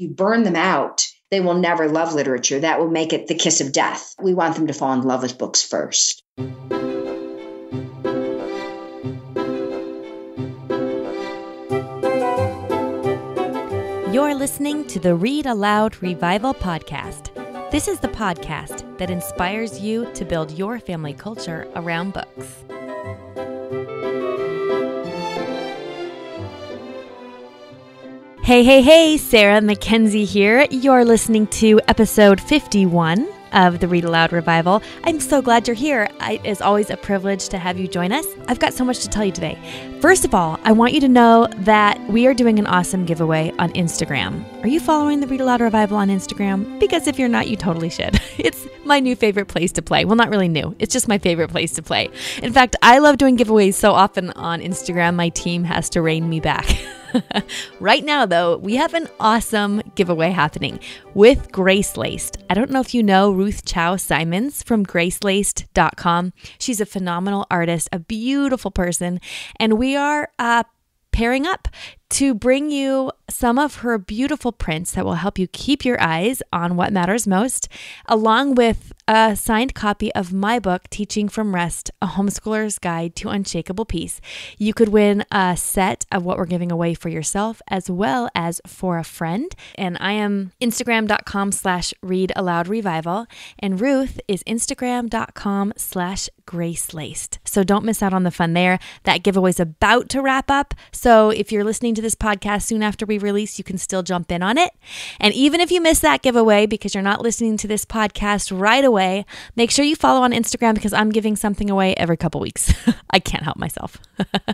you burn them out, they will never love literature. That will make it the kiss of death. We want them to fall in love with books first. You're listening to the Read Aloud Revival Podcast. This is the podcast that inspires you to build your family culture around books. Hey, hey, hey, Sarah Mackenzie here. You're listening to episode 51 of the Read Aloud Revival. I'm so glad you're here. it is always a privilege to have you join us. I've got so much to tell you today. First of all, I want you to know that we are doing an awesome giveaway on Instagram. Are you following the Read Aloud Revival on Instagram? Because if you're not, you totally should. It's my new favorite place to play. Well, not really new, it's just my favorite place to play. In fact, I love doing giveaways so often on Instagram, my team has to rein me back. right now, though, we have an awesome giveaway happening with Grace Laced. I don't know if you know Ruth Chou Simons from gracelaced.com. She's a phenomenal artist, a beautiful person, and we are uh, pairing up to bring you some of her beautiful prints that will help you keep your eyes on what matters most, along with a signed copy of my book, Teaching from Rest A Homeschooler's Guide to Unshakable Peace. You could win a set of what we're giving away for yourself as well as for a friend. And I am Instagram.com slash read aloud revival, and Ruth is Instagram.com slash grace laced. So don't miss out on the fun there. That giveaway is about to wrap up. So if you're listening to to this podcast soon after we release, you can still jump in on it. And even if you miss that giveaway because you're not listening to this podcast right away, make sure you follow on Instagram because I'm giving something away every couple weeks. I can't help myself.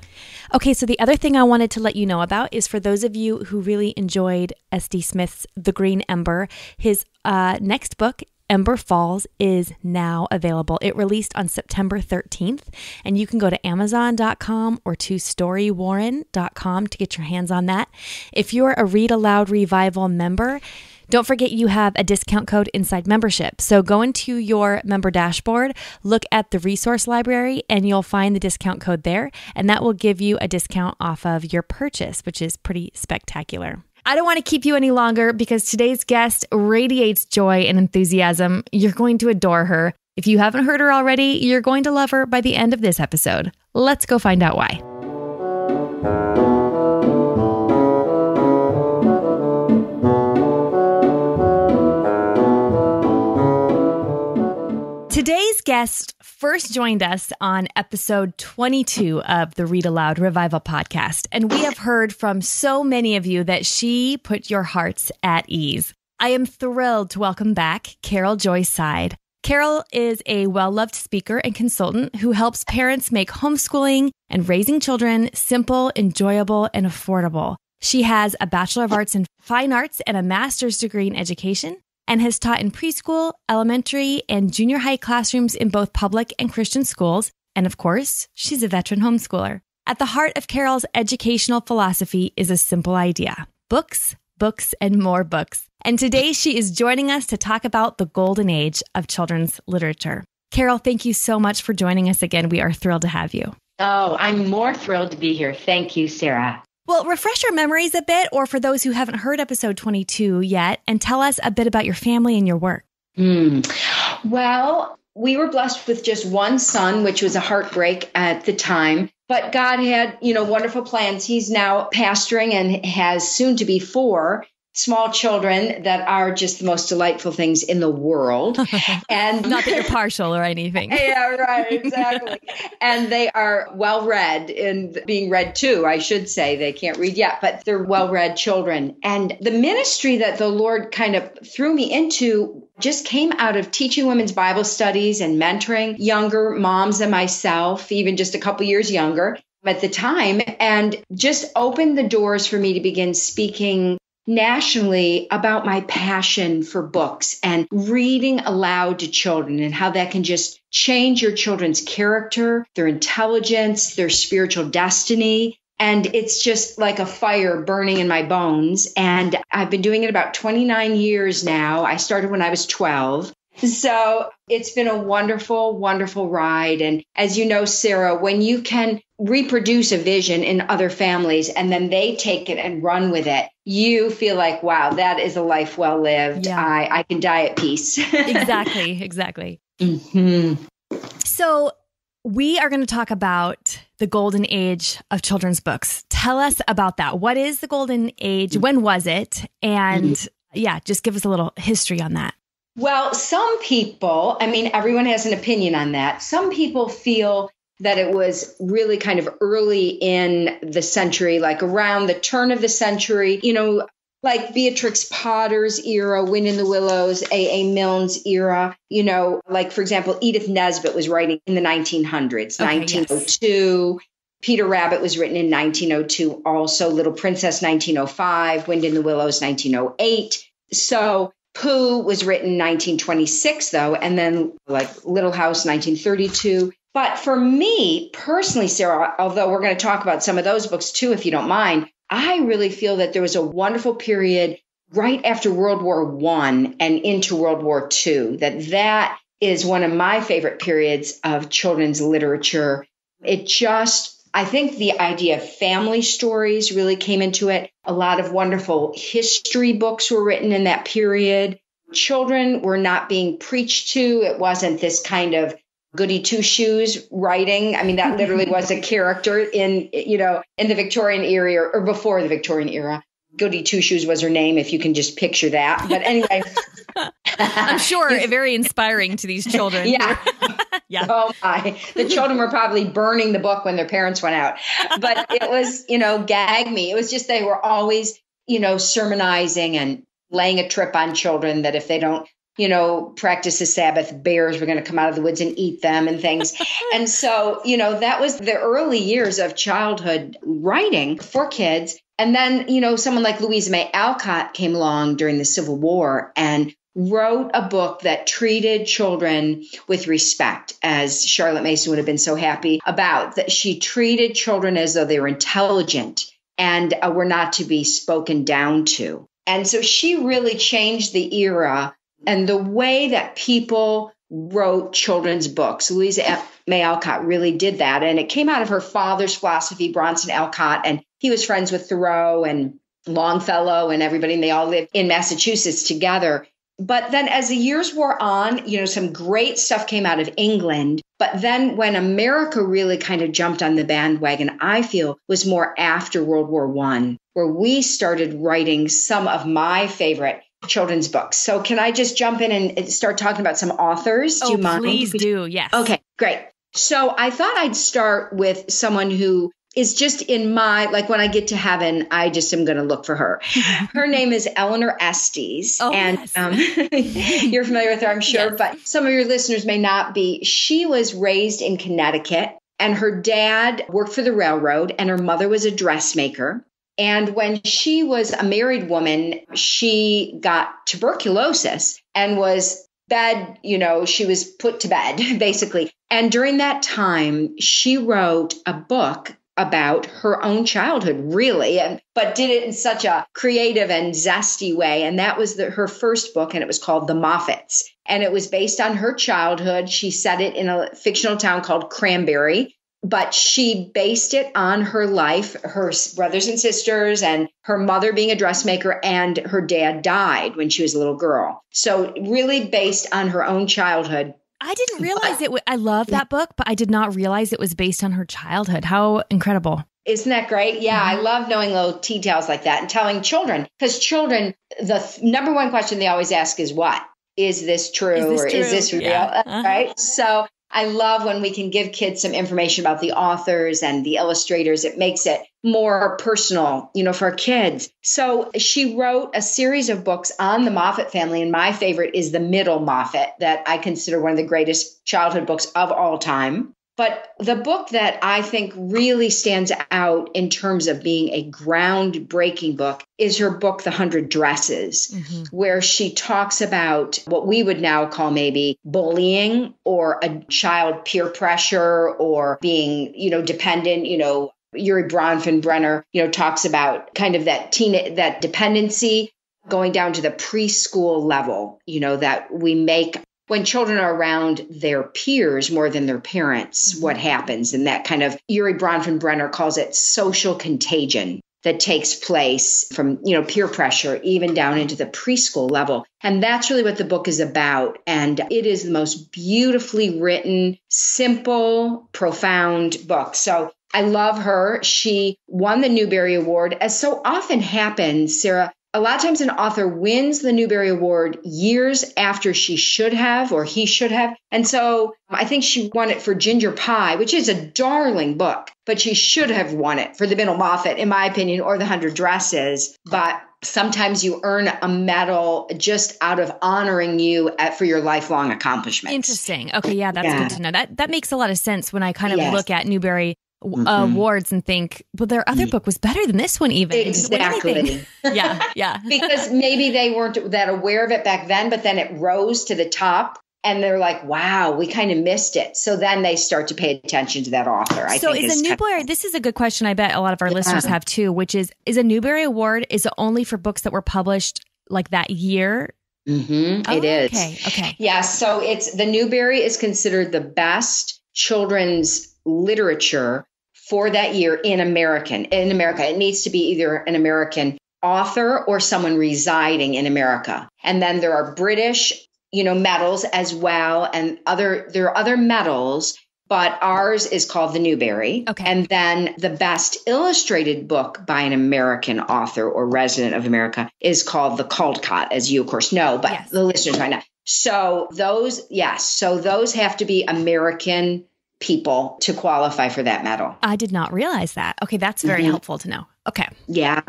okay, so the other thing I wanted to let you know about is for those of you who really enjoyed S.D. Smith's The Green Ember, his uh, next book Ember Falls is now available. It released on September 13th, and you can go to Amazon.com or to StoryWarren.com to get your hands on that. If you're a Read Aloud Revival member, don't forget you have a discount code inside membership. So go into your member dashboard, look at the resource library, and you'll find the discount code there. And that will give you a discount off of your purchase, which is pretty spectacular. I don't want to keep you any longer because today's guest radiates joy and enthusiasm. You're going to adore her. If you haven't heard her already, you're going to love her by the end of this episode. Let's go find out why. Today's guest first joined us on episode 22 of the Read Aloud Revival podcast, and we have heard from so many of you that she put your hearts at ease. I am thrilled to welcome back Carol Joy Seid. Carol is a well loved speaker and consultant who helps parents make homeschooling and raising children simple, enjoyable, and affordable. She has a Bachelor of Arts in Fine Arts and a master's degree in education and has taught in preschool, elementary, and junior high classrooms in both public and Christian schools. And of course, she's a veteran homeschooler. At the heart of Carol's educational philosophy is a simple idea books, books, and more books. And today she is joining us to talk about the golden age of children's literature. Carol, thank you so much for joining us again. We are thrilled to have you. Oh, I'm more thrilled to be here. Thank you, Sarah. Well, refresh our memories a bit, or for those who haven't heard episode 22 yet, and tell us a bit about your family and your work. Mm. Well, we were blessed with just one son, which was a heartbreak at the time. But God had, you know, wonderful plans. He's now pastoring and has soon to be four small children that are just the most delightful things in the world. And not that you're partial or anything. yeah, right, exactly. and they are well read and being read too, I should say. They can't read yet, but they're well read children. And the ministry that the Lord kind of threw me into just came out of teaching women's Bible studies and mentoring younger moms than myself, even just a couple years younger at the time, and just opened the doors for me to begin speaking nationally about my passion for books and reading aloud to children and how that can just change your children's character, their intelligence, their spiritual destiny. And it's just like a fire burning in my bones. And I've been doing it about 29 years now. I started when I was 12. So it's been a wonderful, wonderful ride. And as you know, Sarah, when you can reproduce a vision in other families and then they take it and run with it, you feel like, wow, that is a life well lived. Yeah. I, I can die at peace. exactly, exactly. Mm-hmm. So, we are going to talk about the golden age of children's books. Tell us about that. What is the golden age? When was it? And mm-hmm. yeah, just give us a little history on that. Well, some people, I mean, everyone has an opinion on that. Some people feel that it was really kind of early in the century, like around the turn of the century, you know, like Beatrix Potter's era, Wind in the Willows, A.A. Milne's era, you know, like for example, Edith Nesbit was writing in the 1900s, okay, 1902. Yes. Oh Peter Rabbit was written in 1902, also Little Princess 1905, Wind in the Willows 1908. So Pooh was written 1926, though, and then like Little House 1932. But for me personally, Sarah, although we're going to talk about some of those books too, if you don't mind, I really feel that there was a wonderful period right after World War One and into World War Two. That that is one of my favorite periods of children's literature. It just I think the idea of family stories really came into it. A lot of wonderful history books were written in that period. Children were not being preached to. It wasn't this kind of goody two shoes writing. I mean, that literally was a character in, you know, in the Victorian era or before the Victorian era. Goody Two Shoes was her name, if you can just picture that. But anyway, I'm sure very inspiring to these children. Yeah. yeah. Oh my. The children were probably burning the book when their parents went out. But it was, you know, gag me. It was just they were always, you know, sermonizing and laying a trip on children that if they don't you know, practice the Sabbath, bears were going to come out of the woods and eat them and things. and so, you know, that was the early years of childhood writing for kids. And then, you know, someone like Louisa May Alcott came along during the Civil War and wrote a book that treated children with respect, as Charlotte Mason would have been so happy about, that she treated children as though they were intelligent and uh, were not to be spoken down to. And so she really changed the era and the way that people wrote children's books. Louisa May Alcott really did that. And it came out of her father's philosophy, Bronson Alcott. And he was friends with Thoreau and Longfellow and everybody. And they all lived in Massachusetts together. But then as the years wore on, you know, some great stuff came out of England. But then when America really kind of jumped on the bandwagon, I feel was more after World War One, where we started writing some of my favorite children's books. So can I just jump in and start talking about some authors? Do oh, you mind? Please do. Yes. Okay, great. So I thought I'd start with someone who is just in my like when I get to heaven, I just am going to look for her. her name is Eleanor Estes, oh, and yes. um, you're familiar with her, I'm sure. Yes. But some of your listeners may not be. She was raised in Connecticut, and her dad worked for the railroad, and her mother was a dressmaker. And when she was a married woman, she got tuberculosis and was bed, you know, she was put to bed basically. And during that time, she wrote a book about her own childhood, really, and but did it in such a creative and zesty way. And that was the, her first book, and it was called The Moffats. And it was based on her childhood. She set it in a fictional town called Cranbury but she based it on her life, her brothers and sisters, and her mother being a dressmaker, and her dad died when she was a little girl. So, really based on her own childhood. I didn't realize it. W- I love that book, but I did not realize it was based on her childhood. How incredible. Isn't that great? Yeah, mm-hmm. I love knowing little details like that and telling children because children, the th- number one question they always ask is what? Is this true is this or true? is this real? Yeah. Uh-huh. Right. So I love when we can give kids some information about the authors and the illustrators. It makes it more personal, you know, for kids. So she wrote a series of books on the Moffat family, and my favorite is The Middle Moffat, that I consider one of the greatest childhood books of all time. But the book that I think really stands out in terms of being a groundbreaking book is her book, The Hundred Dresses, mm-hmm. where she talks about what we would now call maybe bullying or a child peer pressure or being, you know, dependent, you know, Urie Bronfenbrenner, you know, talks about kind of that teen that dependency going down to the preschool level, you know, that we make when children are around their peers more than their parents, mm-hmm. what happens. And that kind of Urie Bronfenbrenner calls it social contagion that takes place from you know peer pressure even down into the preschool level and that's really what the book is about and it is the most beautifully written simple profound book so I love her. She won the Newbery Award. As so often happens, Sarah, a lot of times an author wins the Newbery Award years after she should have or he should have. And so I think she won it for Ginger Pye, which is a darling book, but she should have won it for The Middle Moffat, in my opinion, or The Hundred Dresses. But sometimes you earn a medal just out of honoring you at, for your lifelong accomplishments. Interesting. Okay, yeah, that's yeah. good to know. That that makes a lot of sense when I kind of yes. look at Newbery mm-hmm. awards and think, well, their other book was better than this one, even. Exactly. yeah, yeah. because maybe they weren't that aware of it back then, but then it rose to the top. And they're like, wow, we kind of missed it. So then they start to pay attention to that author. I so is a Newbery, this is a good question I bet a lot of our yeah. listeners have too, which is, is a Newbery Award, is it only for books that were published like that year? Mm-hmm, oh, it is. Okay. Okay. Yeah. So it's the Newbery is considered the best children's literature for that year in American. In America, it needs to be either an American author or someone residing in America. And then there are British, you know, medals as well and other there are other medals, but ours is called the Newbery. Okay. And then the best illustrated book by an American author or resident of America is called the Caldecott, as you of course know, but yes. the listeners might not. So those, yes, so those have to be American people to qualify for that medal. I did not realize that. Okay, that's very mm-hmm. helpful to know. Okay. Yeah.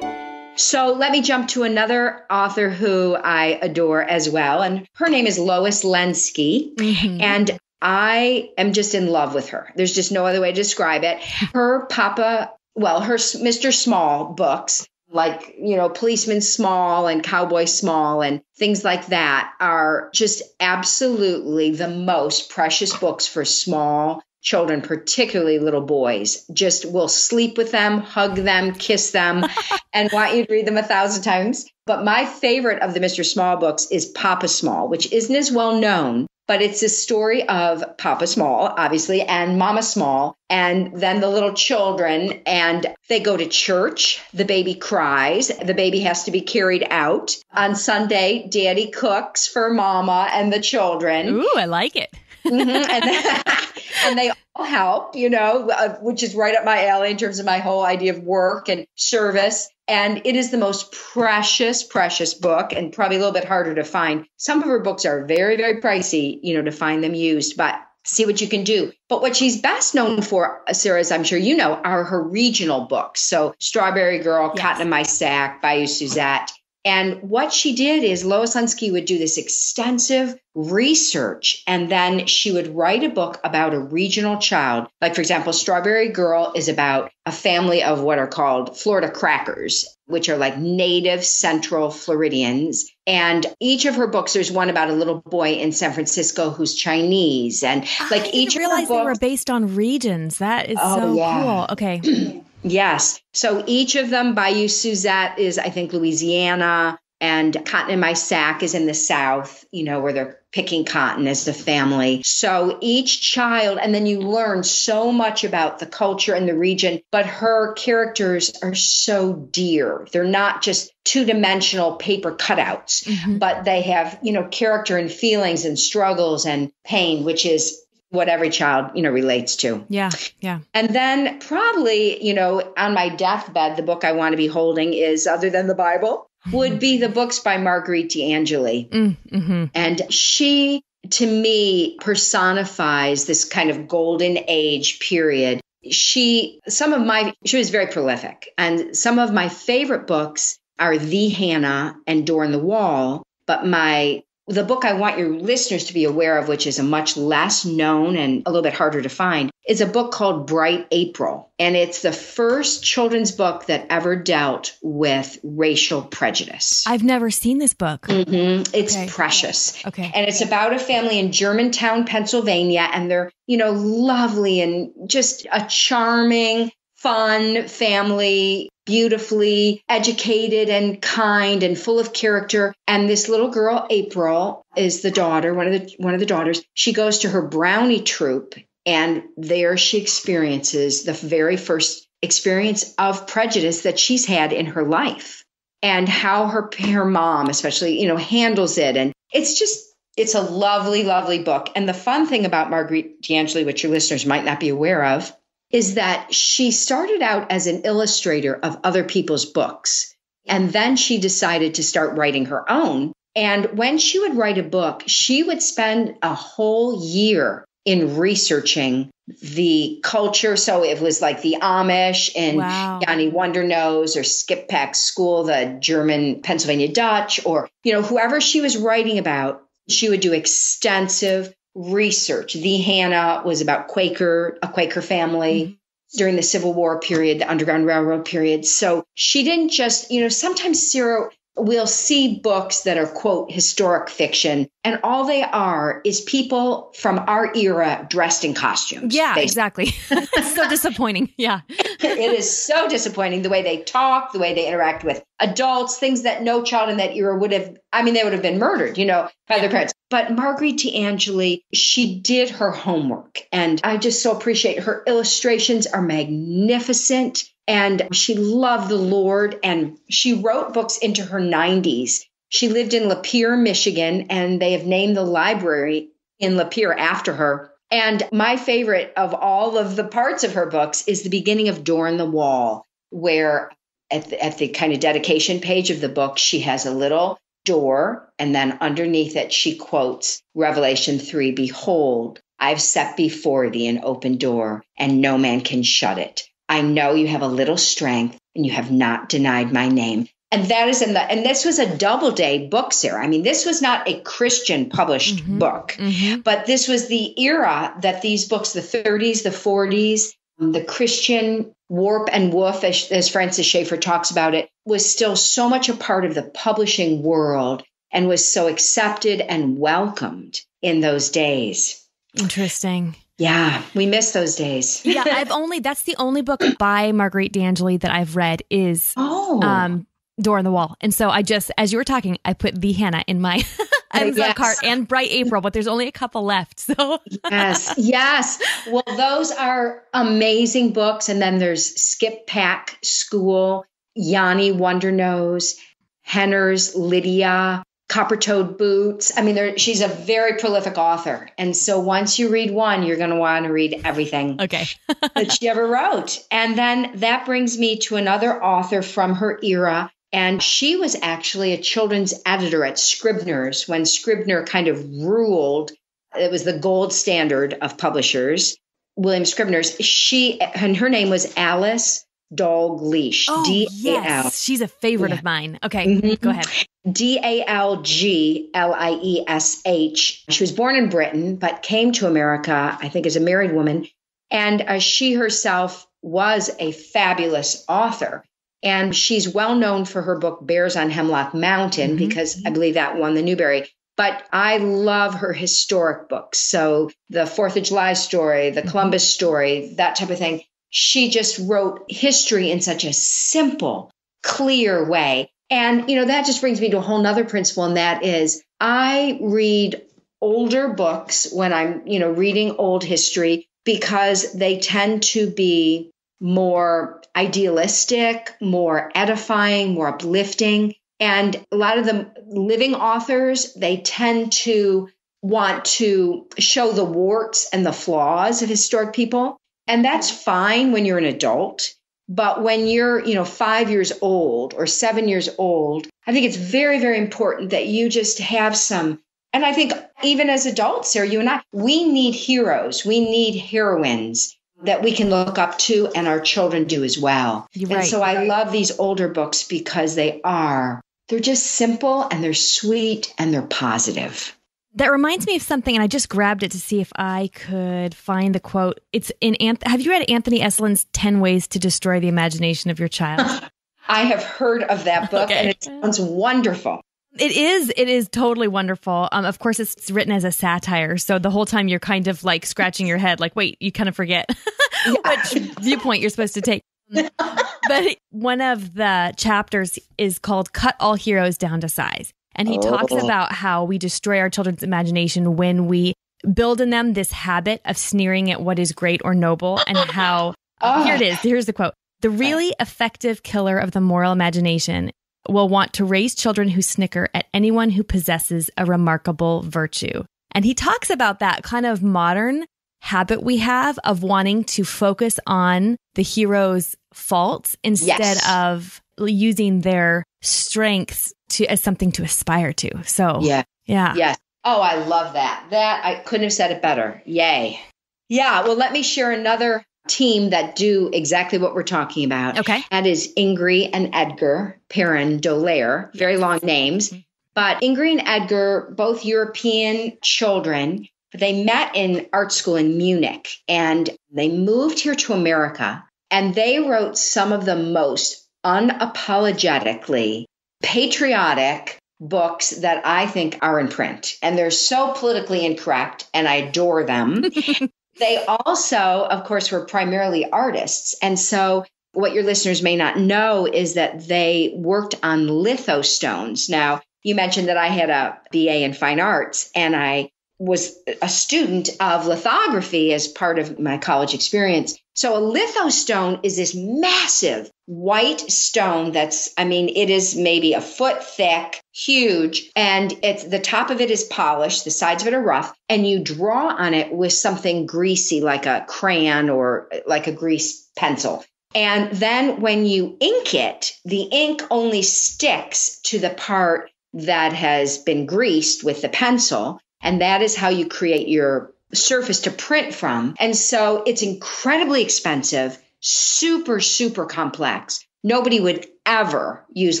So let me jump to another author who I adore as well. And her name is Lois Lenski. Mm-hmm. And I am just in love with her. There's just no other way to describe it. Her papa well, her Mr. Small books, like, you know, Policeman Small and Cowboy Small and things like that are just absolutely the most precious books for small children, particularly little boys. Just will sleep with them, hug them, kiss them, and want you to read them a thousand times. But my favorite of the Mr. Small books is Papa Small, which isn't as well known, but it's a story of Papa Small, obviously, and Mama Small, and then the little children. And they go to church. The baby cries. The baby has to be carried out. On Sunday, Daddy cooks for Mama and the children. Ooh, I like it. mm-hmm. and, and, they all help, you know, uh, which is right up my alley in terms of my whole idea of work and service. And it is the most precious, precious book and probably a little bit harder to find. Some of her books are very, very pricey, you know, to find them used, but see what you can do. But what she's best known for, Sarah, as I'm sure you know, are her regional books. So Strawberry Girl, yes. Cotton in My Sack, Bayou Suzette. And what she did is Lois Lenski would do this extensive research and then she would write a book about a regional child. Like, for example, Strawberry Girl is about a family of what are called Florida crackers, which are like native central Floridians. And each of her books, there's one about a little boy in San Francisco who's Chinese. And like I each of her books, they were based on regions. That is oh, so yeah. cool. Okay. Yes. So each of them, Bayou Suzette is, I think, Louisiana, and Cotton in My Sack is in the South, you know, where they're picking cotton as the family. So each child, and then you learn so much about the culture and the region, but her characters are so dear. They're not just two dimensional paper cutouts, mm-hmm. but they have, you know, character and feelings and struggles and pain, which is what every child, you know, relates to. Yeah. Yeah. And then probably, you know, on my deathbed, the book I want to be holding is other than the Bible would be the books by Marguerite de Angeli. Mm, mm-hmm. And she to me personifies this kind of golden age period. She some of my she was very prolific and some of my favorite books are Thee Hannah and Door in the Wall, but my the book I want your listeners to be aware of, which is a much less known and a little bit harder to find, is a book called Bright April. And it's the first children's book that ever dealt with racial prejudice. I've never seen this book. Mm-hmm. It's okay. precious. Okay. And it's about a family in Germantown, Pennsylvania. And they're, you know, lovely and just a charming, fun family beautifully educated and kind and full of character and this little girl April is the daughter one of the one of the daughters she goes to her brownie troop and there she experiences the very first experience of prejudice that she's had in her life and how her, her mom, especially, you know, handles it. And it's just, it's a lovely, lovely book. And the fun thing about Marguerite de Angeli, which your listeners might not be aware of, is that she started out as an illustrator of other people's books. And then she decided to start writing her own. And when she would write a book, she would spend a whole year in researching the culture. So it was like the Amish and wow. Yonie Wondernose or Skippack School, the German Pennsylvania Dutch, or, you know, whoever she was writing about, she would do extensive research. Thee Hannah was about Quaker, a Quaker family. Mm-hmm. During the Civil War period, the Underground Railroad period. So she didn't just, you know, sometimes Sarah we'll see books that are quote historic fiction and all they are is people from our era dressed in costumes. Yeah basically. exactly. It's so disappointing. Yeah. It is so disappointing the way they talk the way they interact with adults things that no child in that era would have i mean they would have been murdered you know by their parents. But Marguerite de Angeli, she did her homework and I just so appreciate her illustrations are magnificent and she loved the Lord and she wrote books into her 90s. She lived in Lapeer, Michigan, and they have named the library in Lapeer after her. And my favorite of all of the parts of her books is the beginning of Door in the Wall, where at the, at the kind of dedication page of the book, she has a little door, and then underneath it, she quotes Revelation 3 Behold, I've set before thee an open door, and no man can shut it. I know you have a little strength and you have not denied my name. And that is in the, and this was a Doubleday book, Sarah. I mean, this was not a Christian published mm-hmm. book, mm-hmm. but this was the era that these books, the 30s, the 40s, the Christian warp and woof, as, as Francis Schaeffer talks about it, was still so much a part of the publishing world and was so accepted and welcomed in those days. Interesting. Yeah, we miss those days. yeah, I've only that's the only book by Marguerite de Angeli that I've read is oh. um Door in the Wall. And so I just as you were talking, I put Thee Hannah in my Amazon yes. cart and Bright April, but there's only a couple left. So Yes, yes. Well, those are amazing books. And then there's Skippack School, Yonie Wondernose, Henner's Lydia, Copper Toed Boots. I mean, she's a very prolific author. And so once you read one, you're going to want to read everything okay. that she ever wrote. And then that brings me to another author from her era. And she was actually a children's editor at Scribner's when Scribner kind of ruled. It was the gold standard of publishers, William Scribner's. She and her name was Alice Dalgleish. Oh, D-A-L. yes. She's a favorite yeah. of mine. Okay, mm-hmm. go ahead. D A L G L I E S H. She was born in Britain, but came to America, I think, as a married woman. And uh, she herself was a fabulous author. And she's well known for her book, Bears on Hemlock Mountain, mm-hmm. because I believe that won the Newbery. But I love her historic books. So the Fourth of July story, the mm-hmm. Columbus story, that type of thing. She just wrote history in such a simple, clear way and, you know, that just brings me to a whole nother principle, and that is I read older books when I'm, you know, reading old history because they tend to be more idealistic, more edifying, more uplifting. And a lot of the living authors, they tend to want to show the warts and the flaws of historic people. And that's fine when you're an adult. But when you're, you know, five years old or seven years old, I think it's very, very important that you just have some. And I think even as adults, Sarah, you and I, we need heroes. We need heroines that we can look up to, and our children do as well. You're and right. so I love these older books because they are, they're just simple and they're sweet and they're positive. That reminds me of something, and I just grabbed it to see if I could find the quote. It's in Anth- Have you read Anthony Esolen's 10 Ways to Destroy the Imagination of Your Child? I have heard of that book Okay. and it sounds wonderful. It is. It is totally wonderful. Um, of course, it's written as a satire, so the whole time you're kind of like scratching your head, like, wait, you kind of forget which viewpoint you're supposed to take. but one of the chapters is called "Cut All Heroes Down to Size," and he talks Oh. about how we destroy our children's imagination when we build in them this habit of sneering at what is great or noble, and how Ah. here it is. Here's the quote. The really effective killer of the moral imagination will want to raise children who snicker at anyone who possesses a remarkable virtue. And he talks about that kind of modern habit we have of wanting to focus on the hero's faults instead Yes. of using their strengths to as something to aspire to. So Yeah. yeah. Yes. Oh, I love that. That I couldn't have said it better. Yay. Yeah. Well, let me share another team that do exactly what we're talking about. Okay. That is Ingrid and Edgar Parin d'Aulaire. Very long names. Mm-hmm. But Ingrid and Edgar, both European children, they met in art school in Munich and they moved here to America and they wrote some of the most unapologetically patriotic books that I think are in print. And they're so politically incorrect, and I adore them. they also, of course, were primarily artists. And so, what your listeners may not know is that they worked on lithostones. Now, you mentioned that I had a BA in fine arts, and I was a student of lithography as part of my college experience. So a lithostone is this massive white stone that's I mean it is maybe a foot thick, huge, and it's the top of it is polished, the sides of it are rough, and you draw on it with something greasy like a crayon or like a grease pencil. And then when you ink it, the ink only sticks to the part that has been greased with the pencil. And that is how you create your surface to print from. And so it's incredibly expensive, super, super complex. Nobody would ever use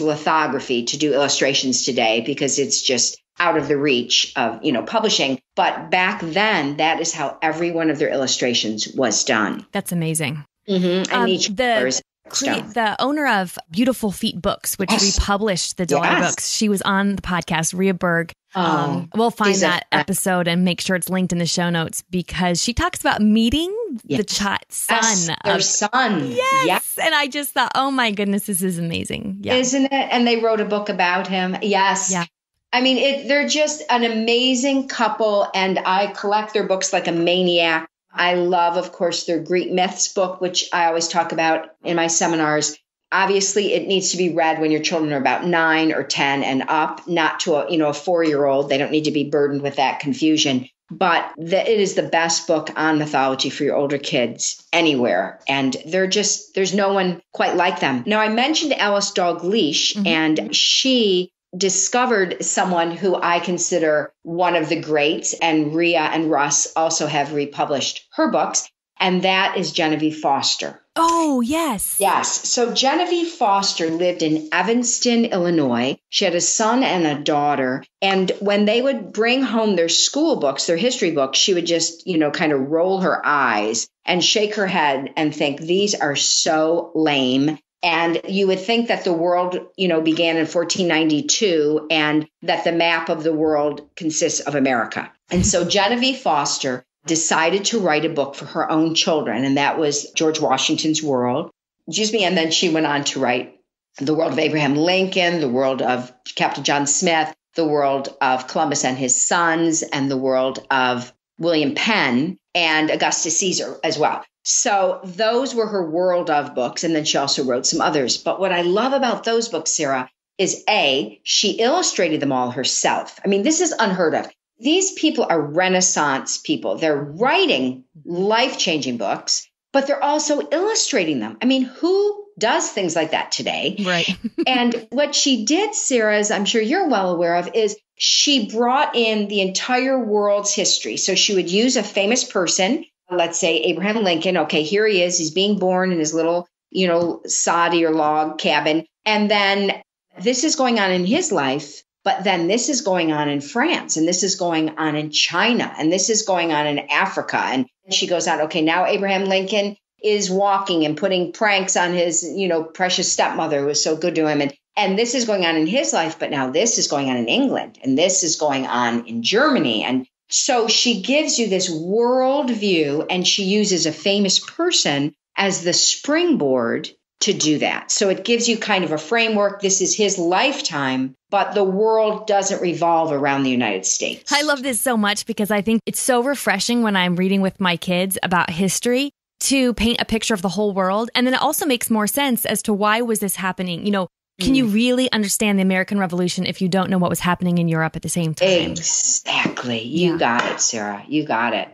lithography to do illustrations today because it's just out of the reach of, you know, publishing. But back then, that is how every one of their illustrations was done. That's amazing. Mm-hmm. And Um, each the- color is Cre- stone. the owner of Beautiful Feet Books, which Yes. republished the d'Aulaire Yes. books, she was on the podcast, Rea Berg. Um, Oh, we'll find that episode and make sure it's linked in the show notes because she talks about meeting the Yes. chi- Yes, son their of son. yes. Yes. And I just thought, oh my goodness, this is amazing. Yeah. Isn't it? And they wrote a book about him. Yes. Yeah. I mean, it, they're just an amazing couple, and I collect their books like a maniac. I love, of course, their Greek myths book, which I always talk about in my seminars. Obviously, it needs to be read when your children are about nine or 10 and up, not to a, you know, a four year old. They don't need to be burdened with that confusion. But the, it is the best book on mythology for your older kids anywhere. And they're just, there's no one quite like them. Now, I mentioned Alice Dalgleish, Mhm. and she discovered someone who I consider one of the greats, and Rea and Russ also have republished her books, and that is Genevieve Foster. oh, yes. Yes. So Genevieve Foster lived in Evanston, Illinois. She had a son and a daughter. And when they would bring home their school books, their history books, she would just, you know, kind of roll her eyes and shake her head and think, these are so lame. And you would think that the world, you know, began in 1492 and that the map of the world consists of America. And so Genevieve Foster decided to write a book for her own children, and that was George Washington's World. Excuse me. And then she went on to write The World of Abraham Lincoln, The World of Captain John Smith, The World of Columbus and his sons, and The World of William Penn and Augustus Caesar as well. So those were her world of books. And then she also wrote some others. But what I love about those books, Sarah, is A, she illustrated them all herself. I mean, this is unheard of. These people are Renaissance people. They're writing life changing books, but they're also illustrating them. I mean, who does things like that today? Right. and what she did, Sarah, as I'm sure you're well aware of, is she brought in the entire world's history. So she would use a famous person, let's say Abraham Lincoln. Okay, here he is. He's being born in his little, you know, soddy or log cabin. And then this is going on in his life. But then this is going on in France and this is going on in China and this is going on in Africa. And she goes on, okay, now Abraham Lincoln is walking and putting pranks on his, you know, precious stepmother who was so good to him. And and this is going on in his life, but now this is going on in England and this is going on in Germany. And so she gives you this world view and she uses a famous person as the springboard to do that. So it gives you kind of a framework. This is his lifetime, but the world doesn't revolve around the United States. I love this so much because I think it's so refreshing when I'm reading with my kids about history to paint a picture of the whole world and then it also makes more sense as to why was this happening? You know, can mm. you really understand the American Revolution if you don't know what was happening in Europe at the same time? Exactly. You yeah. got it, Sarah. You got it.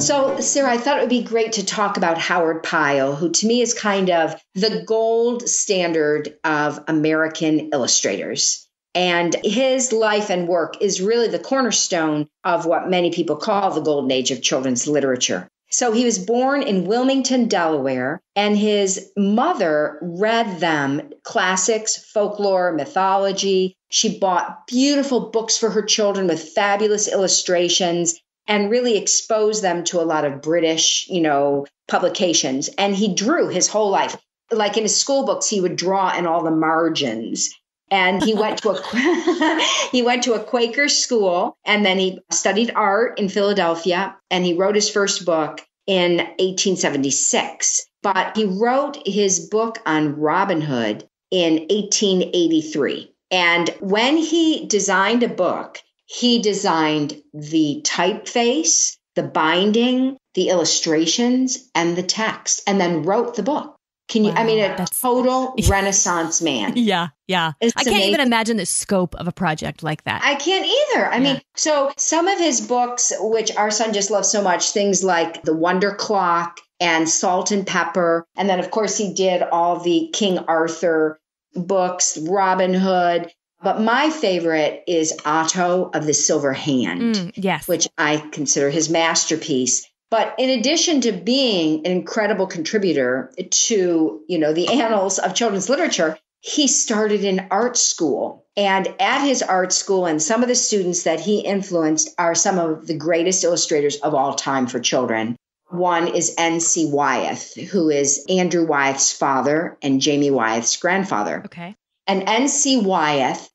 So, Sarah, I thought it would be great to talk about Howard Pyle, who to me is kind of the gold standard of American illustrators. And his life and work is really the cornerstone of what many people call the golden age of children's literature. So he was born in Wilmington, Delaware, and his mother read them classics, folklore, mythology. She bought beautiful books for her children with fabulous illustrations and really exposed them to a lot of British, you know, publications. And he drew his whole life. Like in his school books, he would draw in all the margins. And he went to a he went to a Quaker school and then he studied art in Philadelphia and he wrote his first book in 1876. But he wrote his book on Robin Hood in 1883. And when he designed a book, he designed the typeface, the binding, the illustrations, and the text, and then wrote the book. Can you? Wow, I mean, a total Renaissance man. Yeah, yeah. It's I can't amazing. even imagine the scope of a project like that. I can't either. I yeah. mean, so some of his books, which our son just loves so much, things like The Wonder Clock and Salt and Pepper, and then of course he did all the King Arthur books, Robin Hood. But my favorite is Otto of the Silver Hand. Mm, yes. Which I consider his masterpiece. But in addition to being an incredible contributor to, you know, the annals of children's literature, he started an art school. And at his art school, and some of the students that he influenced are some of the greatest illustrators of all time for children. One is N.C. Wyeth, who is Andrew Wyeth's father and Jamie Wyeth's grandfather. Okay. And N.C. Wyeth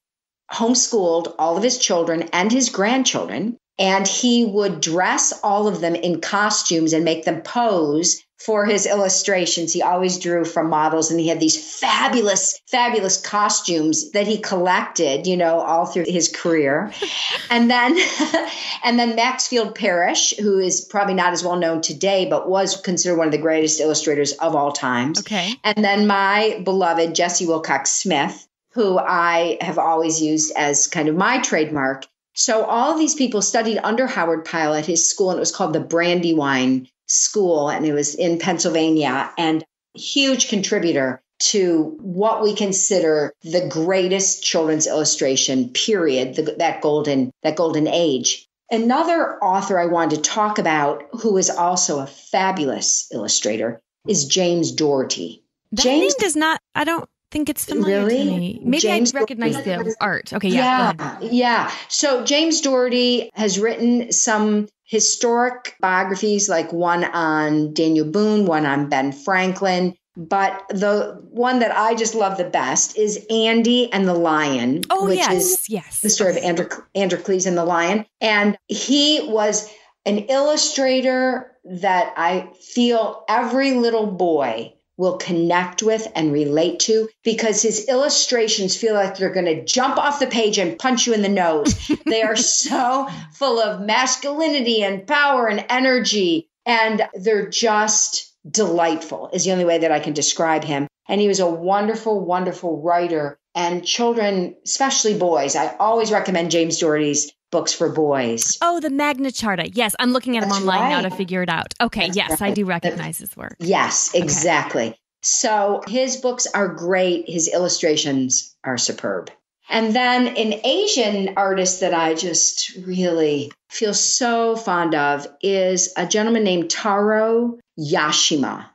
homeschooled all of his children and his grandchildren. And he would dress all of them in costumes and make them pose for his illustrations. He always drew from models and he had these fabulous, fabulous costumes that he collected, you know, all through his career. and then, and then Maxfield Parrish, who is probably not as well known today, but was considered one of the greatest illustrators of all times. Okay. And then my beloved Jessie Willcox Smith, who I have always used as kind of my trademark. So all of these people studied under Howard Pyle at his school, and it was called the Brandywine School, and it was in Pennsylvania, and huge contributor to what we consider the greatest children's illustration period, the, that golden that golden age. Another author I wanted to talk about, who is also a fabulous illustrator, is James Daugherty. That James does not. I don't think it's familiar really? to me. Maybe James I recognize the art. Okay, yeah. Yeah, yeah. So James Daugherty has written some historic biographies, like one on Daniel Boone, one on Ben Franklin. But the one that I just love the best is Andy and the Lion. Oh, which yes, is yes. The story of Andrew, Androcles and the Lion. And he was an illustrator that I feel every little boy will connect with and relate to because his illustrations feel like they're going to jump off the page and punch you in the nose. they are so full of masculinity and power and energy, and they're just delightful, is the only way that I can describe him. And he was a wonderful, wonderful writer. And children, especially boys, I always recommend James Daugherty's books for boys. Oh, the Magna Charta. Yes, I'm looking at That's them online right. now to figure it out. Okay, That's yes, right. I do recognize his work. Yes, exactly. Okay. So his books are great. His illustrations are superb. And then an Asian artist that I just really feel so fond of is a gentleman named Taro Yashima,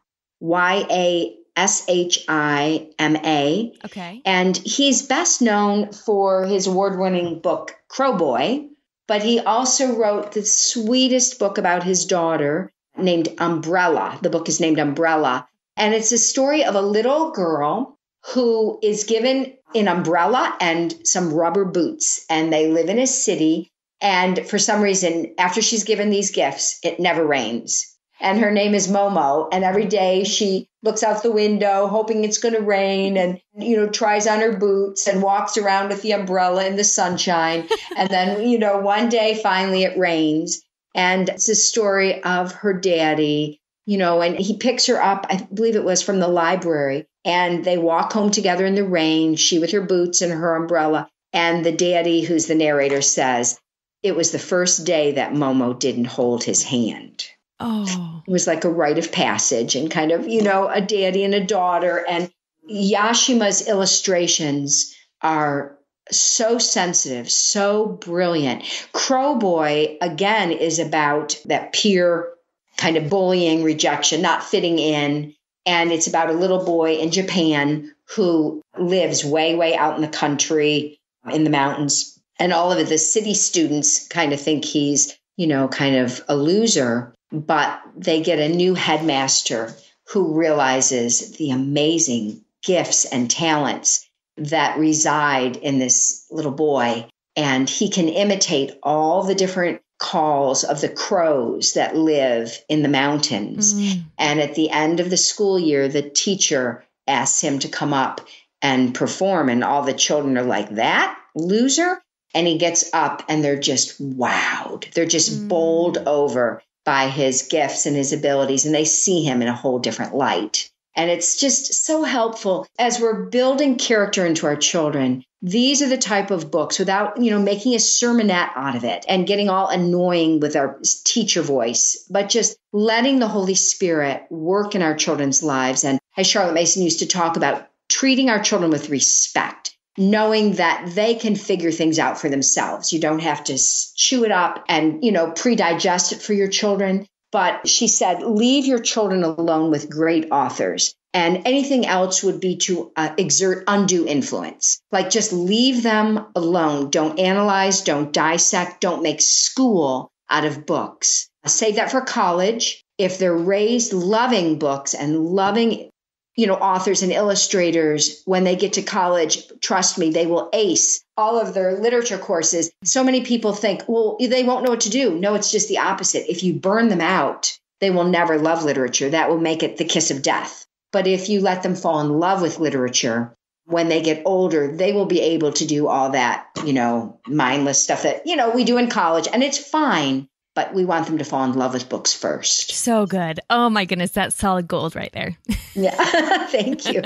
Y A S H I M A. Okay. And he's best known for his award winning book, Crow Boy, but he also wrote the sweetest book about his daughter named Umbrella. The book is named Umbrella. And it's a story of a little girl who is given an umbrella and some rubber boots, and they live in a city. And for some reason, after she's given these gifts, it never rains and her name is Momo. And every day she looks out the window, hoping it's going to rain, and you know tries on her boots and walks around with the umbrella in the sunshine. and then you know one day finally it rains, and it's a story of her daddy. You know, and he picks her up. I believe it was from the library, and they walk home together in the rain. She with her boots and her umbrella, and the daddy, who's the narrator, says. It was the first day that Momo didn't hold his hand. Oh. It was like a rite of passage and kind of, you know, a daddy and a daughter. And Yashima's illustrations are so sensitive, so brilliant. Crow Boy, again, is about that peer kind of bullying, rejection, not fitting in. And it's about a little boy in Japan who lives way, way out in the country, in the mountains. And all of the city students kind of think he's, you know, kind of a loser but they get a new headmaster who realizes the amazing gifts and talents that reside in this little boy. And he can imitate all the different calls of the crows that live in the mountains. Mm. And at the end of the school year, the teacher asks him to come up and perform. And all the children are like, That loser? And he gets up and they're just wowed. They're just mm. bowled over by his gifts and his abilities, and they see him in a whole different light. And it's just so helpful as we're building character into our children. These are the type of books without, you know, making a sermonette out of it and getting all annoying with our teacher voice, but just letting the Holy Spirit work in our children's lives. And as Charlotte Mason used to talk about, treating our children with respect knowing that they can figure things out for themselves. You don't have to chew it up and, you know, pre-digest it for your children. But she said, leave your children alone with great authors. And anything else would be to uh, exert undue influence. Like just leave them alone. Don't analyze, don't dissect, don't make school out of books. Save that for college. If they're raised loving books and loving you know, authors and illustrators, when they get to college, trust me, they will ace all of their literature courses. So many people think, well, they won't know what to do. No, it's just the opposite. If you burn them out, they will never love literature. That will make it the kiss of death. But if you let them fall in love with literature, when they get older, they will be able to do all that, you know, mindless stuff that, you know, we do in college. And it's fine but we want them to fall in love with books first. So good. Oh my goodness, that's solid gold right there. yeah, thank you.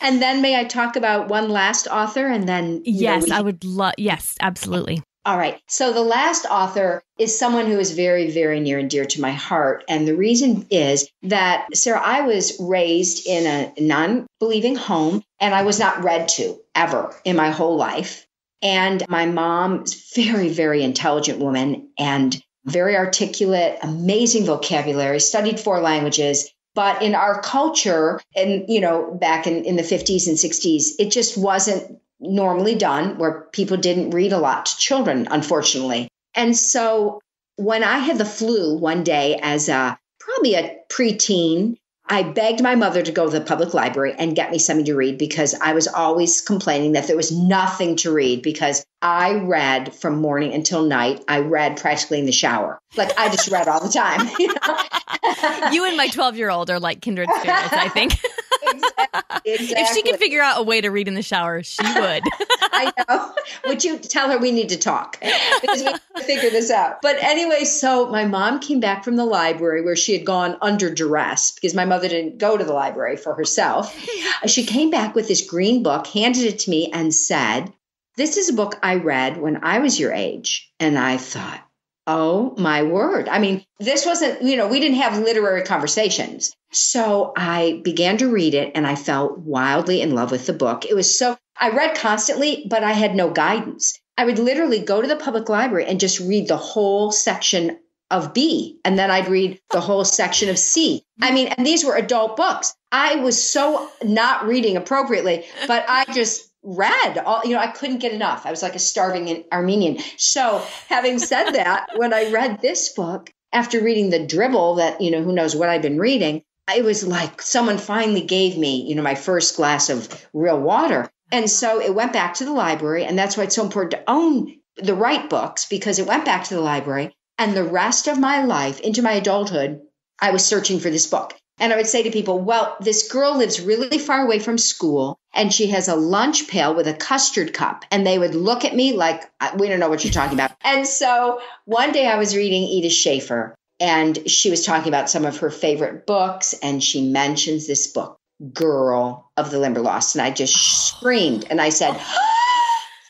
And then may I talk about one last author and then Yes, know, we... I would love yes, absolutely. All right. So the last author is someone who is very, very near and dear to my heart. And the reason is that, Sarah, I was raised in a non believing home and I was not read to ever in my whole life. And my mom is very, very intelligent woman and very articulate, amazing vocabulary, studied four languages. But in our culture, and you know, back in, in the 50s and 60s, it just wasn't normally done where people didn't read a lot to children, unfortunately. And so when I had the flu one day as a probably a preteen, I begged my mother to go to the public library and get me something to read because I was always complaining that there was nothing to read because I read from morning until night. I read practically in the shower. Like I just read all the time. You, know? you and my 12 year old are like kindred spirits, I think. exactly. If she could figure out a way to read in the shower, she would. I know. Would you tell her we need to talk because we need to figure this out? But anyway, so my mom came back from the library where she had gone under duress because my mother didn't go to the library for herself. She came back with this green book, handed it to me, and said, This is a book I read when I was your age. And I thought, oh my word. I mean, this wasn't, you know, we didn't have literary conversations. So I began to read it and I fell wildly in love with the book. It was so, I read constantly, but I had no guidance. I would literally go to the public library and just read the whole section of B, and then I'd read the whole section of C. I mean, and these were adult books. I was so not reading appropriately, but I just read all, you know, I couldn't get enough. I was like a starving Armenian. So, having said that, when I read this book, after reading the dribble that, you know, who knows what I've been reading, it was like someone finally gave me, you know, my first glass of real water. And uh-huh. so it went back to the library. And that's why it's so important to own the right books because it went back to the library. And the rest of my life into my adulthood, I was searching for this book. And I would say to people, well, this girl lives really far away from school and she has a lunch pail with a custard cup. And they would look at me like, we don't know what you're talking about. And so one day I was reading Edith Schaeffer and she was talking about some of her favorite books. And she mentions this book, Girl of the Limberlost. And I just screamed and I said,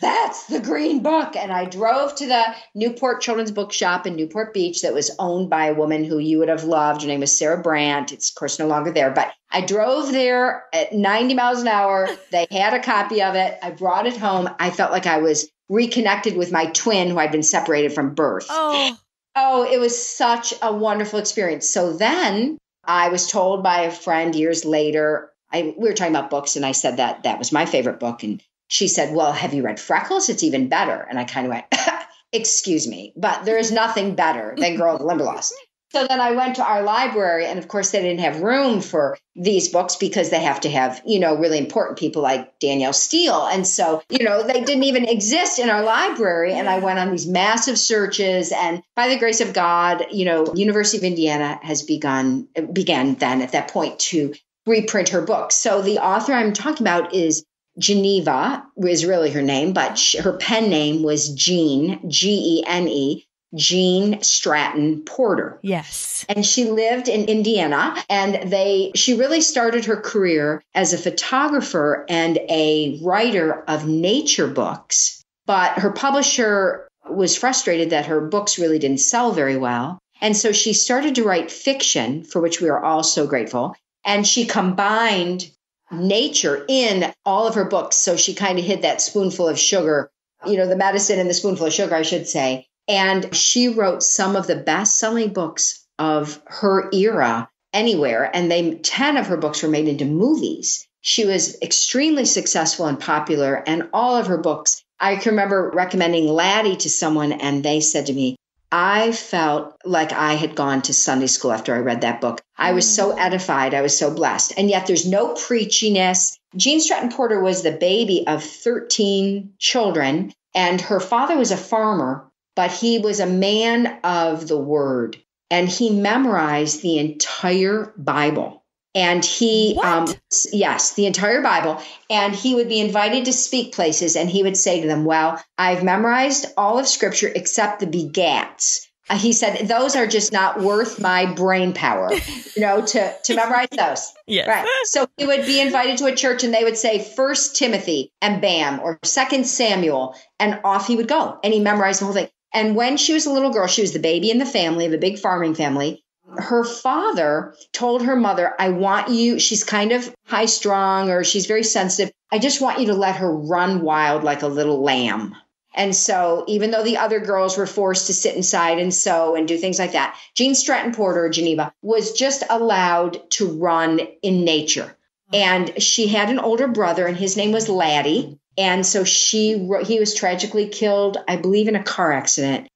that's the green book. And I drove to the Newport Children's Bookshop in Newport Beach that was owned by a woman who you would have loved. Her name was Sarah Brandt. It's, of course, no longer there. But I drove there at 90 miles an hour. They had a copy of it. I brought it home. I felt like I was reconnected with my twin who I'd been separated from birth. Oh. Oh, it was such a wonderful experience. So then I was told by a friend years later, I, we were talking about books, and I said that that was my favorite book. And she said, Well, have you read Freckles? It's even better. And I kind of went, Excuse me, but there is nothing better than Girl of the Limberlost. So then I went to our library, and of course, they didn't have room for these books because they have to have, you know, really important people like Danielle Steel. And so, you know, they didn't even exist in our library. And I went on these massive searches. And by the grace of God, you know, University of Indiana has begun, began then at that point to reprint her books. So the author I'm talking about is Geneva was really her name, but she, her pen name was Gene, G E N E, Gene Stratton Porter. Yes. And she lived in Indiana and they she really started her career as a photographer and a writer of nature books. But her publisher was frustrated that her books really didn't sell very well. And so she started to write fiction, for which we are all so grateful. And she combined nature in all of her books. So she kind of hid that spoonful of sugar, you know, the medicine and the spoonful of sugar, I should say. And she wrote some of the best selling books of her era anywhere. And they 10 of her books were made into movies. She was extremely successful and popular, and all of her books. I can remember recommending Laddie to someone, and they said to me, I felt like I had gone to Sunday school after I read that book. I was so mm. edified. I was so blessed. And yet there's no preachiness. Gene Stratton Porter was the baby of 13 children, and her father was a farmer, but he was a man of the word. And he memorized the entire Bible and he um, yes the entire bible. And he would be invited to speak places and he would say to them well i've memorized all of scripture except the begats. Uh, he said those are just not worth my brain power you know to to memorize those. Yes. right. So he would be invited to a church and they would say first timothy and bam or second samuel and off he would go and he memorized the whole thing. And when she was a little girl she was the baby in the family of a big farming family her father told her mother, I want you, she's kind of high strung or she's very sensitive. I just want you to let her run wild like a little lamb. And so, even though the other girls were forced to sit inside and sew and do things like that, Gene Stratton Porter, Geneva, was just allowed to run in nature. And she had an older brother, and his name was Laddie. And so she, he was tragically killed, I believe, in a car accident.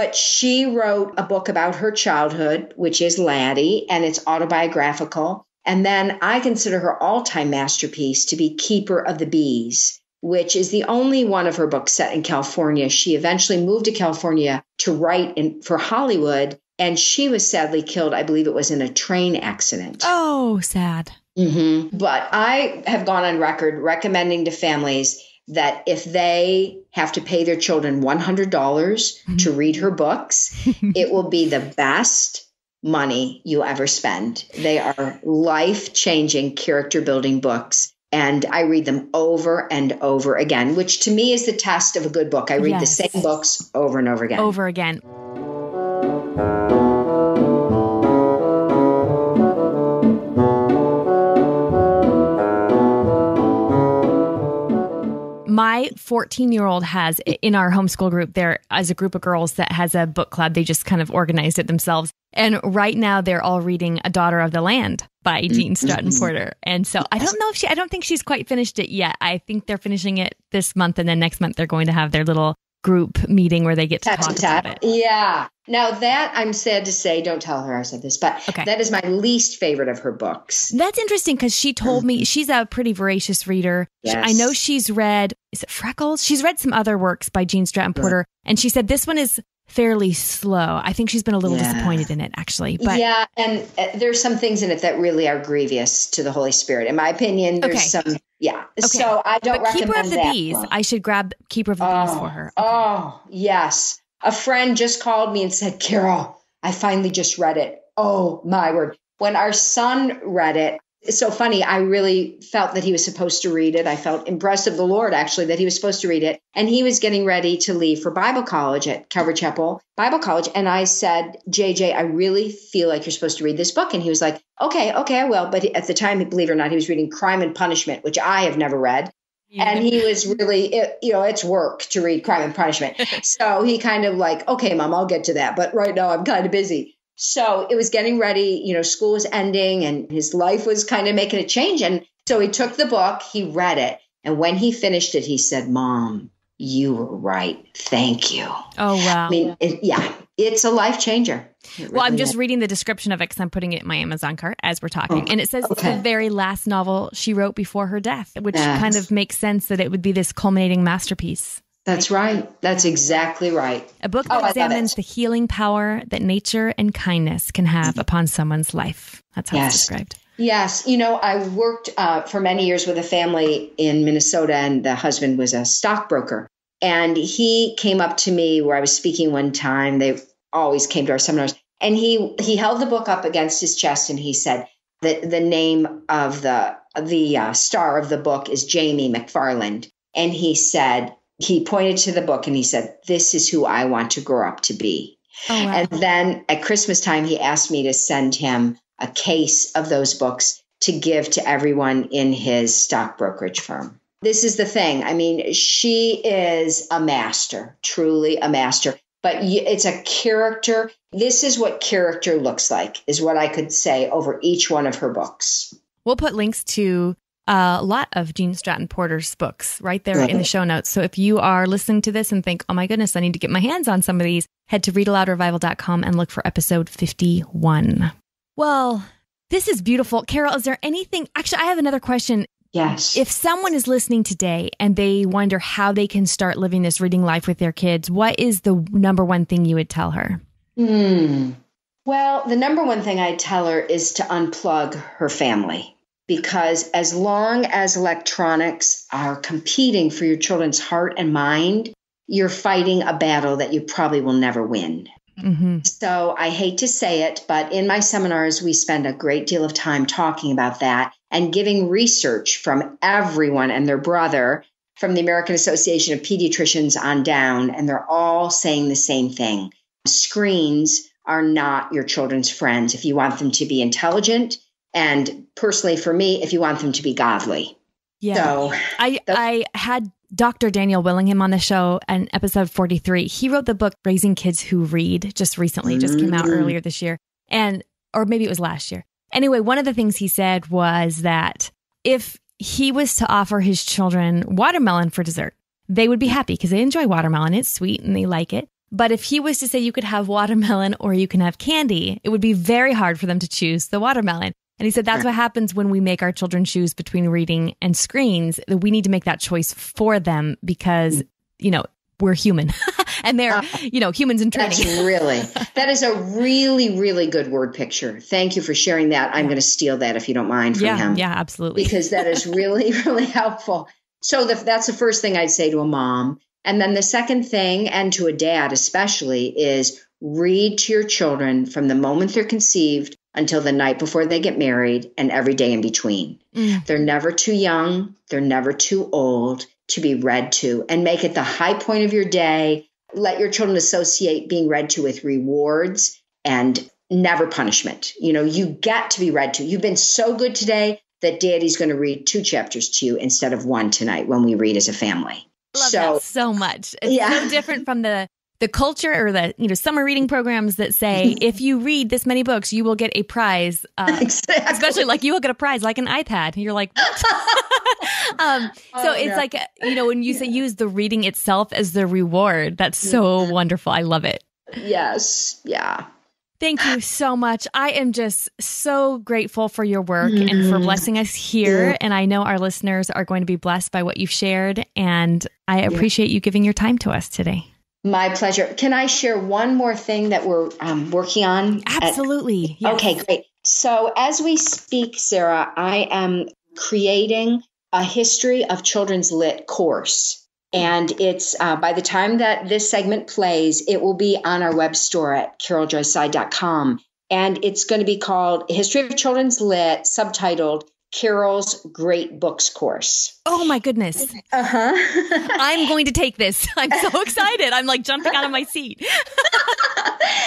But she wrote a book about her childhood, which is Laddie, and it's autobiographical. And then I consider her all time masterpiece to be Keeper of the Bees, which is the only one of her books set in California. She eventually moved to California to write in, for Hollywood, and she was sadly killed. I believe it was in a train accident. Oh, sad. Mm-hmm. But I have gone on record recommending to families that if they have to pay their children $100 to mm-hmm. read her books, it will be the best money you ever spend. They are life changing, character building books. And I read them over and over again, which to me is the test of a good book. I read yes. the same books over and over again. Over again. My 14 year old has in our homeschool group, there as a group of girls that has a book club. They just kind of organized it themselves. And right now they're all reading A Daughter of the Land by Gene Mm-hmm. Stratton Porter. And so I don't know if she, I don't think she's quite finished it yet. I think they're finishing it this month. And then next month they're going to have their little group meeting where they get to talk about it. Yeah. Now that I'm sad to say, don't tell her I said this, but Okay. that is my least favorite of her books. That's interesting because she told me she's a pretty voracious reader. Yes. I know she's read, is it Freckles? She's read some other works by Gene Stratton Porter. And she said this one is fairly slow. I think she's been a little Yeah. disappointed in it, actually. But yeah, and uh, there's some things in it that really are grievous to the Holy Spirit. In my opinion, there's Okay. some. Yeah, so I don't but Keeper of the Bees, one. I should grab Keeper of the Bees for oh. her. Okay. Oh, yes. A friend just called me and said, Carol, I finally just read it. Oh, my word. When our son read it, it's so funny. I really felt that he was supposed to read it. I felt impressed of the Lord, actually, that he was supposed to read it. And he was getting ready to leave for Bible college at Calvary Chapel Bible College. And I said, JJ, I really feel like you're supposed to read this book. And he was like, okay, okay, I will. But at the time, believe it or not, he was reading Crime and Punishment, which I have never read and he was really it, you know it's work to read crime and punishment so he kind of like okay mom i'll get to that but right now i'm kind of busy so it was getting ready you know school was ending and his life was kind of making a change and so he took the book he read it and when he finished it he said mom you were right thank you Oh, wow. i mean it, yeah it's a life changer It well, I'm just is. reading the description of it because I'm putting it in my Amazon cart as we're talking. Oh, and it says it's the very last novel she wrote before her death, which Yes. kind of makes sense that it would be this culminating masterpiece. That's right that's exactly right A book Oh, that love examines the healing power that nature and kindness can have upon someone's life. That's how it's described. Yes, you know, I worked uh, for many years with a family in Minnesota, and the husband was a stockbroker. And he came up to me where I was speaking one time. They always came to our seminars, and he he held the book up against his chest, and he said that the name of the the uh, star of the book is Jamie MacFarlane, and he said he pointed to the book and he said, "This is who I want to grow up to be." Oh, wow. And then at Christmas time, he asked me to send him a case of those books to give to everyone in his stock brokerage firm. This is the thing. I mean, she is a master, truly a master, but it's a character. This is what character looks like, is what I could say over each one of her books. We'll put links to a lot of Gene Stratton Porter's books right there in the show notes. So if you are listening to this and think, oh my goodness, I need to get my hands on some of these, head to readaloudrevival.com and look for episode 51. Well, this is beautiful. Carol, is there anything? Actually, I have another question. Yes. If someone is listening today and they wonder how they can start living this reading life with their kids, what is the number one thing you would tell her? Hmm. Well, the number one thing I tell her is to unplug her family because as long as electronics are competing for your children's heart and mind, you're fighting a battle that you probably will never win. Mm-hmm. So I hate to say it, but in my seminars, we spend a great deal of time talking about that and giving research from everyone and their brother from the American Association of Pediatricians on down, and they're all saying the same thing. Screens are not your children's friends if you want them to be intelligent, and personally, for me, if you want them to be godly. Yeah. So, I, I had Dr. Daniel Willingham on the show in episode 43. He wrote the book Raising Kids Who Read just recently, just came out Mm. earlier this year. And, or maybe it was last year. Anyway, one of the things he said was that if he was to offer his children watermelon for dessert, they would be happy because they enjoy watermelon. It's sweet and they like it. But if he was to say you could have watermelon or you can have candy, it would be very hard for them to choose the watermelon. And he said that's what happens when we make our children choose between reading and screens. That we need to make that choice for them because, mm. you know, we're human and they're, ah. you know, humans in training. That's really, that is a really, really good word picture. Thank you for sharing that. I'm going to steal that if you don't mind from yeah, him. yeah, absolutely. because that is really, really helpful. So the, that's the first thing I'd say to a mom. And then the second thing, and to a dad especially, is read to your children from the moment they're conceived until the night before they get married and every day in between. Mm. They're never too young, they're never too old to be read to, and make it the high point of your day. Let your children associate being read to with rewards and never punishment. You know, you get to be read to. You've been so good today. that daddy's going to read two chapters to you instead of one tonight when we read as a family. Love so, that so much. It's yeah. so different from the the culture or the you know summer reading programs that say if you read this many books you will get a prize uh, exactly. especially like you will get a prize like an ipad you're like um, oh, so it's like you know when you say use the reading itself as the reward that's so mm-hmm. wonderful i love it yes yeah Thank you so much. I am just so grateful for your work mm-hmm. and for mm-hmm. blessing us here. Yeah. And I know our listeners are going to be blessed by what you've shared. And I appreciate yeah. you giving your time to us today. My pleasure. Can I share one more thing that we're um, working on? Absolutely. At- yes. Okay, great. So, as we speak, Sarah, I am creating a history of children's lit course. And it's uh, by the time that this segment plays, it will be on our web store at caroljoyseid.com. And it's going to be called History of Children's Lit, subtitled Carol's Great Books course. Oh my goodness. Uh huh. I'm going to take this. I'm so excited. I'm like jumping out of my seat.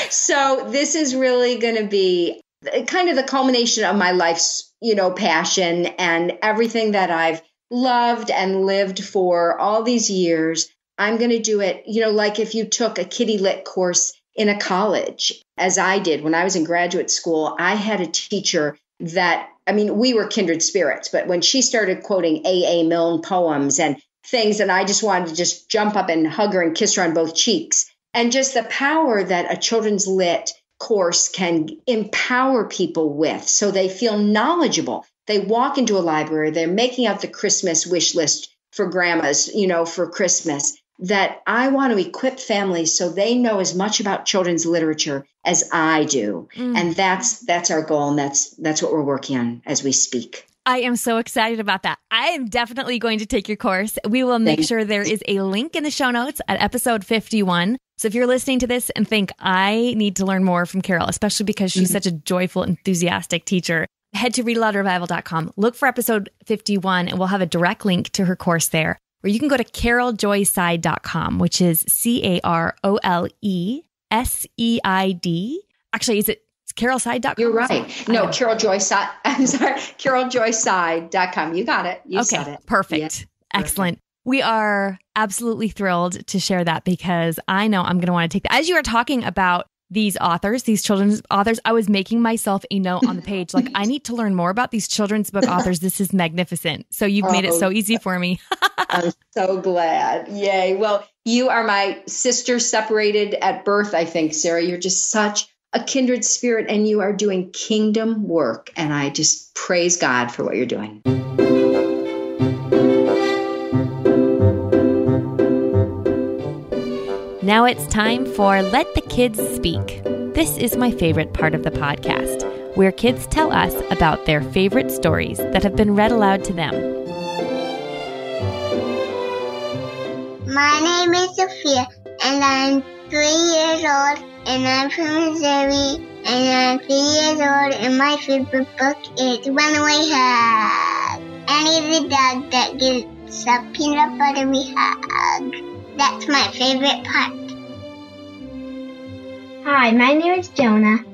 so, this is really going to be kind of the culmination of my life's, you know, passion and everything that I've loved and lived for all these years. I'm going to do it, you know, like if you took a kiddie lit course in a college, as I did when I was in graduate school, I had a teacher that I mean, we were kindred spirits, but when she started quoting A.A. Milne poems and things, and I just wanted to just jump up and hug her and kiss her on both cheeks. And just the power that a children's lit course can empower people with so they feel knowledgeable. They walk into a library, they're making out the Christmas wish list for grandmas, you know, for Christmas. That I want to equip families so they know as much about children's literature as I do. Mm. And that's that's our goal and that's that's what we're working on as we speak. I am so excited about that. I am definitely going to take your course. We will make sure there is a link in the show notes at episode 51. So if you're listening to this and think I need to learn more from Carol, especially because she's mm-hmm. such a joyful, enthusiastic teacher, head to readaloudrevival.com, look for episode 51, and we'll have a direct link to her course there. Or you can go to caroljoyseid.com, which is C A R O L E S E I D. Actually, is it carolseid.com? You're right. No, Carol Joy Seid. I'm sorry, caroljoyseid.com. You got it. You okay, said it. Perfect. Excellent. We are absolutely thrilled to share that because I know I'm going to want to take that. As you are talking about these authors, these children's authors, I was making myself a note on the page like, I need to learn more about these children's book authors. This is magnificent. So you've made it so oh, easy for me. I'm so glad. Yay. Well, you are my sister separated at birth, I think, Sarah. You're just such a kindred spirit and you are doing kingdom work. And I just praise God for what you're doing. Now it's time for Let the Kids Speak. This is my favorite part of the podcast, where kids tell us about their favorite stories that have been read aloud to them. My name is Sophia, and I'm three years old, and I'm from Missouri, and I'm three years old, and my favorite book is Runaway Hug. Annie the dog that gives a peanut buttery hug. That's my favorite part. Hi, my name is Jonah,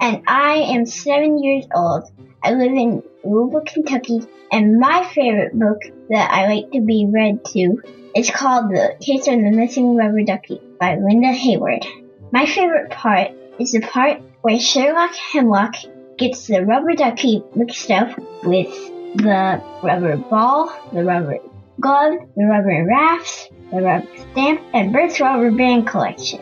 and I am seven years old. I live in Louisville, Kentucky, and my favorite book that I like to be read to is called The Case of the Missing Rubber Ducky by Linda Hayward. My favorite part is the part where Sherlock Hemlock gets the rubber ducky mixed up with the rubber ball, the rubber glove, the rubber rafts, the rubber stamp, and Bert's rubber band collection.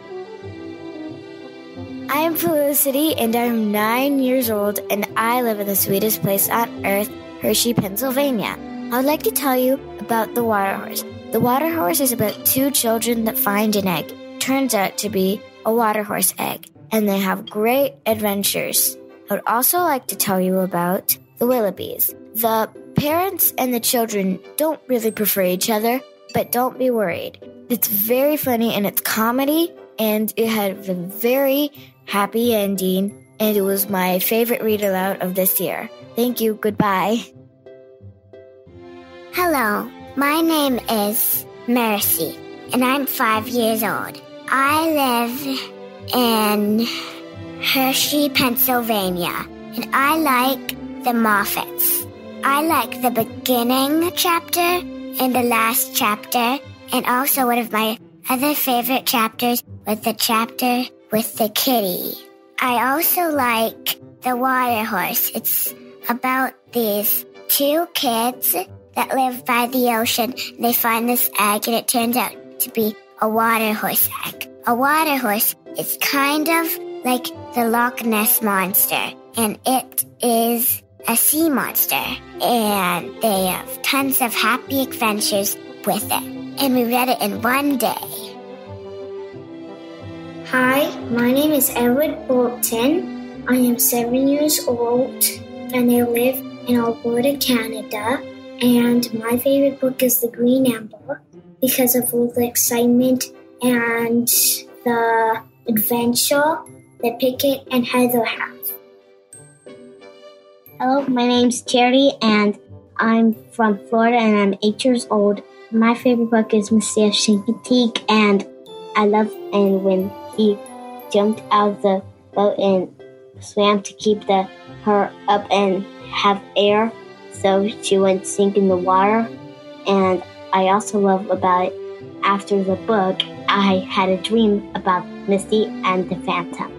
I am Felicity and I'm nine years old and I live in the sweetest place on earth, Hershey, Pennsylvania. I would like to tell you about the water horse. The water horse is about two children that find an egg. Turns out to be a water horse egg, and they have great adventures. I would also like to tell you about the Willoughbys. The parents and the children don't really prefer each other, but don't be worried. It's very funny and it's comedy and it had a very happy ending and it was my favorite read aloud of this year. Thank you. Goodbye. Hello, my name is Mercy and I'm five years old. I live in Hershey, Pennsylvania, and I like the Moffats. I like the beginning chapter and the last chapter, and also one of my other favorite chapters was the chapter with the kitty. I also like the water horse. It's about these two kids that live by the ocean. They find this egg and it turns out to be a water horse egg. A water horse is kind of like the Loch Ness monster and it is a sea monster and they have tons of happy adventures with it. And we read it in one day. Hi, my name is Edward Bolton. I am seven years old and I live in Alberta, Canada. And my favorite book is The Green Ember because of all the excitement and the adventure that Picket and Heather have. Hello, my name's Charity, and I'm from Florida, and I'm eight years old. My favorite book is Misty of Chincoteague, and I love and when he jumped out of the boat and swam to keep the her up and have air, so she wouldn't sink in the water. And I also love about it. After the book, I had a dream about Misty and the Phantom.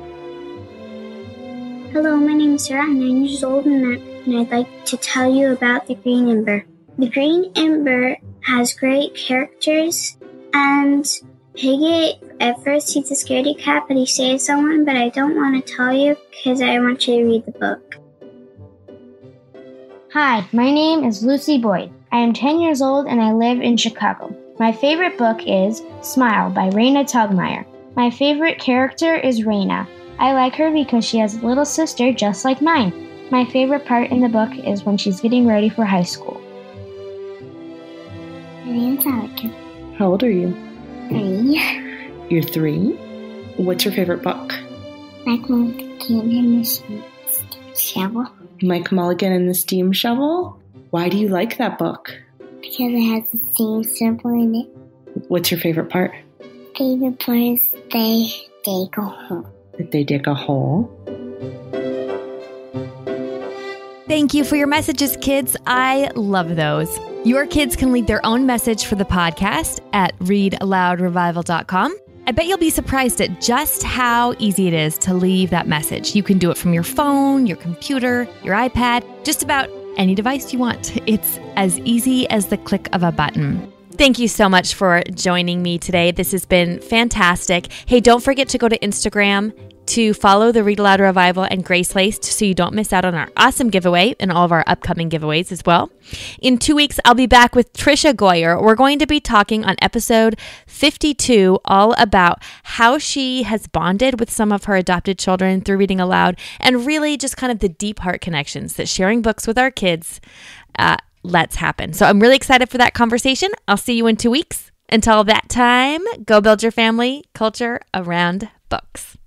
Hello, my name is Sarah. I'm nine years old, and, I'd like to tell you about the Green Ember. The Green Ember has great characters, and Piggy at first he's a scaredy cat, but he saves someone. But I don't want to tell you because I want you to read the book. Hi, my name is Lucy Boyd. I am 10 years old and I live in Chicago. My favorite book is Smile by Raina Telgemeier. My favorite character is Raina. I like her because she has a little sister just like mine. My favorite part in the book is when she's getting ready for high school. My name's Alec. How old are you? Three. You're three? What's your favorite book? Mike Mulligan and the Steam Shovel. Mike Mulligan and the Steam Shovel? Why do you like that book? Because it has the steam shovel in it. What's your favorite part? Favorite part is they, they go home. That they dig a hole. Thank you for your messages, kids. I love those. Your kids can leave their own message for the podcast at readaloudrevival.com. I bet you'll be surprised at just how easy it is to leave that message. You can do it from your phone, your computer, your iPad, just about any device you want. It's as easy as the click of a button. Thank you so much for joining me today. This has been fantastic. Hey, don't forget to go to Instagram to follow the Read Aloud Revival and Grace Laced so you don't miss out on our awesome giveaway and all of our upcoming giveaways as well. In two weeks, I'll be back with Tricia Goyer. We're going to be talking on episode 52 all about how she has bonded with some of her adopted children through reading aloud and really just kind of the deep heart connections that sharing books with our kids uh, lets happen. So I'm really excited for that conversation. I'll see you in two weeks. Until that time, go build your family culture around books.